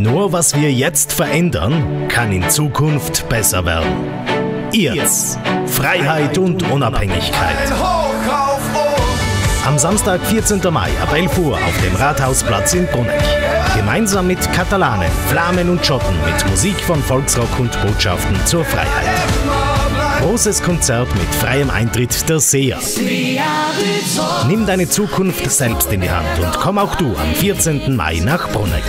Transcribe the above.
Nur was wir jetzt verändern, kann in Zukunft besser werden. IRZ. Freiheit und Unabhängigkeit. Am Samstag, 14. Mai ab 11 Uhr auf dem Rathausplatz in Bruneck. Gemeinsam mit Katalanen, Flamen und Schotten mit Musik von Volksrock und Botschaften zur Freiheit. Großes Konzert mit freiem Eintritt der Seher. Nimm deine Zukunft selbst in die Hand und komm auch du am 14. Mai nach Bruneck.